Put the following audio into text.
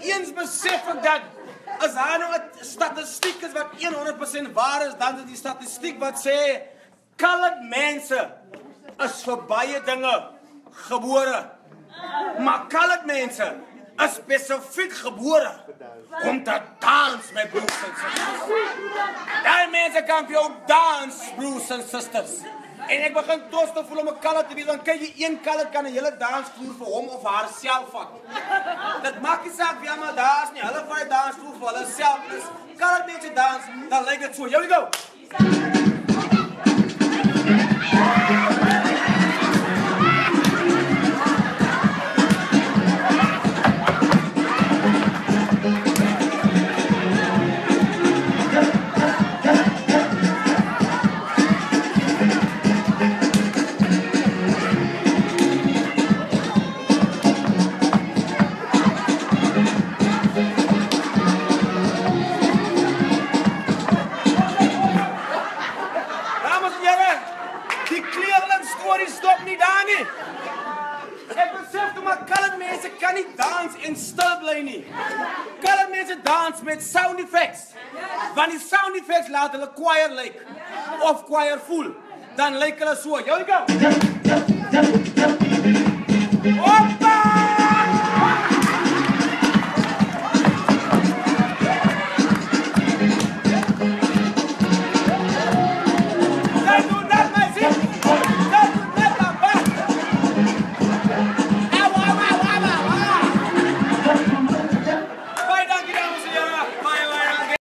eens besef ek dat as daar nou 'n statistiek is wat 100% waar is, dan is die statistiek wat sê colored mense is vir baie dinge gebore. Maar colored mense is spesifiek gebore om te dans met broers en susters. Daai mense kan vir jou dans, broers en susters. En ek begin trots te voel om 'n colored te wees, want kyk jy een colored kan 'n hele dansvloer vir hom of haarself vat. Dit maak nie saak wie maar daar is nie. Hulle vat die dansvloer vir hulle self. Dis colored mense dans, dan lyk dit so. Here we go. Dames die kleerling storie stop nie daar nie. Ek besef toe maar colored mense kan nie dans en stil bly nie. Colored mense dans met sound effects. Want die sound effects laat hulle choir lyk of choir voel. Dan lyk hulle so. Here we go.